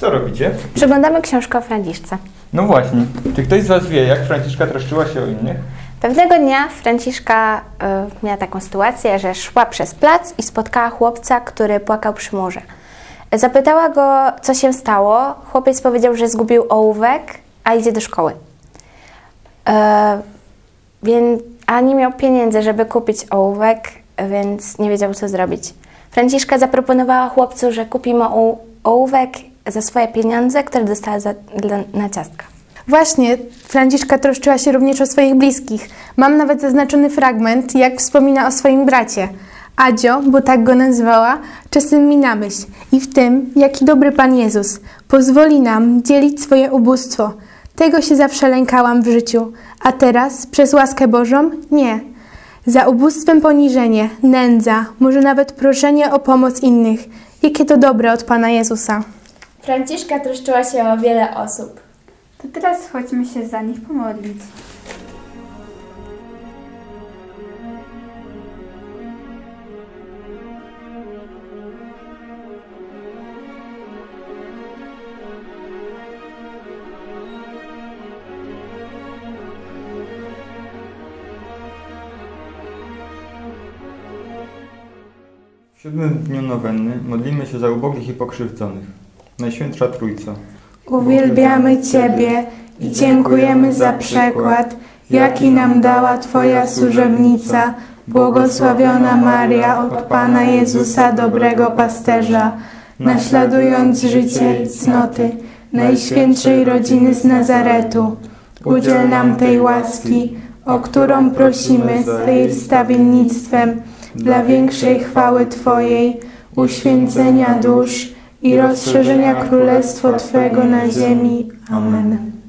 Co robicie? Przeglądamy książkę o Franciszce. No właśnie. Czy ktoś z Was wie, jak Franciszka troszczyła się o innych? Pewnego dnia Franciszka y, miała taką sytuację, że szła przez plac i spotkała chłopca, który płakał przy murze. Zapytała go, co się stało. Chłopiec powiedział, że zgubił ołówek, a idzie do szkoły. E, więc, a nie miał pieniędzy, żeby kupić ołówek, więc nie wiedział, co zrobić. Franciszka zaproponowała chłopcu, że kupi mu oł- ołówek za swoje pieniądze, które dostała za, dla, na ciastka. Właśnie, Franciszka troszczyła się również o swoich bliskich. Mam nawet zaznaczony fragment, jak wspomina o swoim bracie. Adzio, bo tak go nazwała, czasem mi na myśl i w tym, jaki dobry Pan Jezus pozwoli nam dzielić swoje ubóstwo. Tego się zawsze lękałam w życiu, a teraz, przez łaskę Bożą, nie. Za ubóstwem poniżenie, nędza, może nawet proszenie o pomoc innych. Jakie to dobre od Pana Jezusa. Franciszka troszczyła się o wiele osób. To teraz chodźmy się za nich pomodlić. W siódmym dniu nowenny modlimy się za ubogich i pokrzywdzonych. Najświętsza Trójca. Uwielbiamy Ciebie i dziękujemy za przykład, jaki nam dała Twoja służebnica, błogosławiona Maria od Pana Jezusa, dobrego pasterza, naśladując życie i cnoty Najświętszej rodziny z Nazaretu. Udziel nam tej łaski, o którą prosimy z jej wstawiennictwem. Dla większej chwały Twojej, uświęcenia dusz i rozszerzenia Królestwo Twego na ziemi. Amen.